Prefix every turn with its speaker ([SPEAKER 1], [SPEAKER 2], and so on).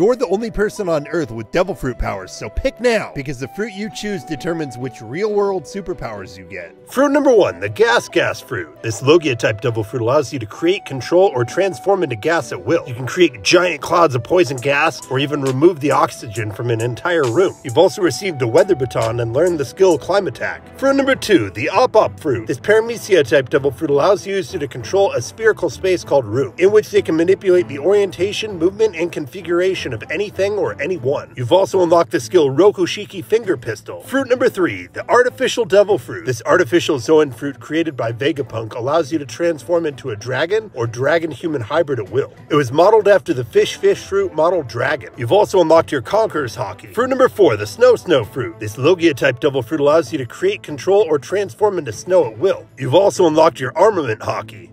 [SPEAKER 1] You're the only person on Earth with devil fruit powers, so pick now, because the fruit you choose determines which real world superpowers you get.
[SPEAKER 2] Fruit number one, the gas gas fruit. This Logia type devil fruit allows you to create, control, or transform into gas at will. You can create giant clouds of poison gas, or even remove the oxygen from an entire room. You've also received a weather baton and learned the skill Clima-Tact. Fruit number two, the Op Op fruit. This Paramecia type devil fruit allows users to control a spherical space called room, in which they can manipulate the orientation, movement, and configuration of anything or anyone. You've also unlocked the skill Rokushiki Finger Pistol. Fruit number three, the Artificial Devil Fruit. This artificial Zoan fruit created by Vegapunk allows you to transform into a dragon or dragon-human hybrid at will. It was modeled after the Fish Fish Fruit model dragon. You've also unlocked your Conqueror's Haki. Fruit number four, the Snow Snow Fruit. This Logia type devil fruit allows you to create, control, or transform into snow at will. You've also unlocked your Armament Haki.